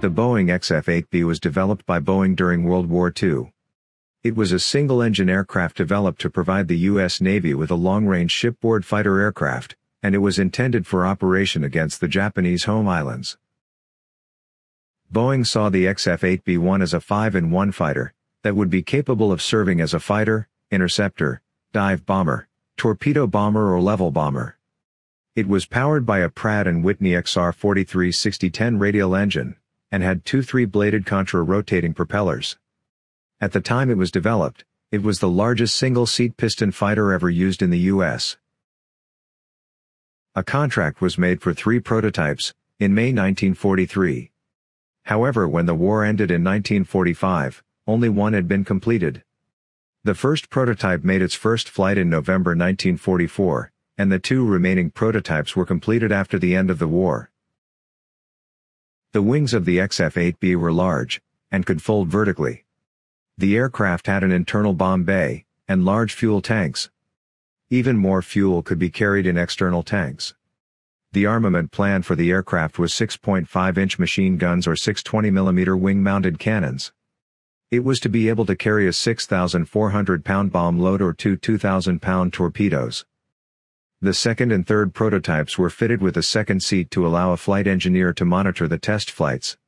The Boeing XF-8B was developed by Boeing during World War II. It was a single-engine aircraft developed to provide the U.S. Navy with a long-range shipboard fighter aircraft, and it was intended for operation against the Japanese home islands. Boeing saw the XF-8B-1 as a 5-in-1 fighter, that would be capable of serving as a fighter, interceptor, dive bomber, torpedo bomber or level bomber. It was powered by a Pratt & Whitney XR436010 radial engine, and had two three-bladed contra-rotating propellers. At the time it was developed, it was the largest single-seat piston fighter ever used in the U.S. A contract was made for three prototypes, in May 1943. However when the war ended in 1945, only one had been completed. The first prototype made its first flight in November 1944, and the two remaining prototypes were completed after the end of the war. The wings of the XF-8B were large, and could fold vertically. The aircraft had an internal bomb bay, and large fuel tanks. Even more fuel could be carried in external tanks. The armament plan for the aircraft was 6.5-inch machine guns or 620mm wing-mounted cannons. It was to be able to carry a 6,400-pound bomb load or two 2,000-pound torpedoes. The second and third prototypes were fitted with a second seat to allow a flight engineer to monitor the test flights.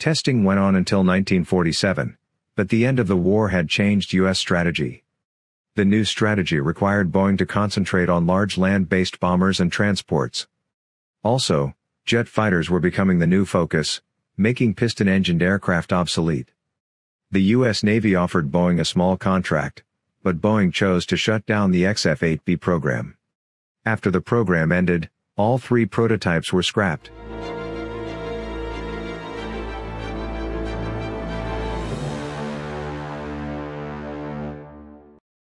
Testing went on until 1947, but the end of the war had changed U.S. strategy. The new strategy required Boeing to concentrate on large land-based bombers and transports. Also, jet fighters were becoming the new focus, making piston-engined aircraft obsolete. The U.S. Navy offered Boeing a small contract, but Boeing chose to shut down the XF-8B program. After the program ended, all three prototypes were scrapped.